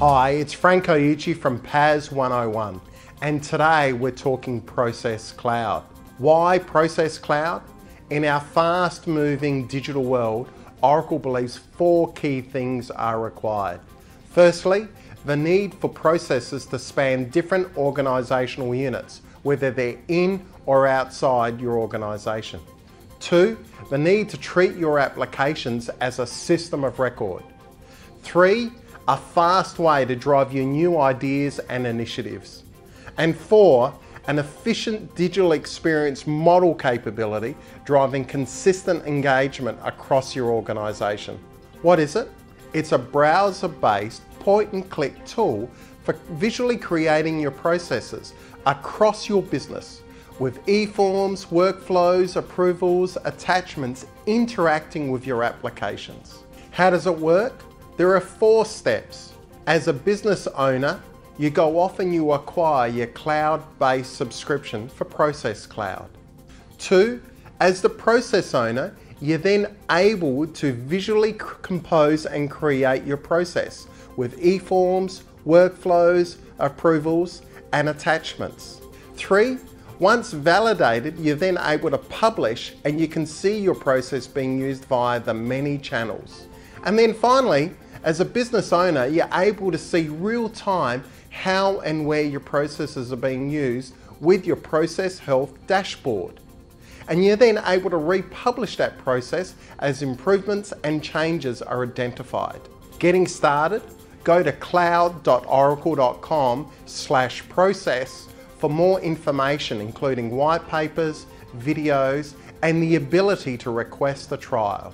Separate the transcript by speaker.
Speaker 1: Hi, it's Franco Ucci from PAAS 101 and today we're talking Process Cloud. Why Process Cloud? In our fast moving digital world, Oracle believes four key things are required. Firstly, the need for processes to span different organisational units, whether they're in or outside your organisation. Two, the need to treat your applications as a system of record. Three, a fast way to drive your new ideas and initiatives. And four, an efficient digital experience model capability driving consistent engagement across your organisation. What is it? It's a browser-based point and click tool for visually creating your processes across your business with e-forms, workflows, approvals, attachments interacting with your applications. How does it work? There are four steps. As a business owner, you go off and you acquire your cloud-based subscription for Process Cloud. Two, as the process owner, you're then able to visually compose and create your process with e-forms, workflows, approvals, and attachments. Three, once validated, you're then able to publish and you can see your process being used via the many channels. And then finally, as a business owner, you're able to see real time how and where your processes are being used with your process health dashboard. And you're then able to republish that process as improvements and changes are identified. Getting started, go to cloud.oracle.com slash process for more information including white papers, videos and the ability to request a trial.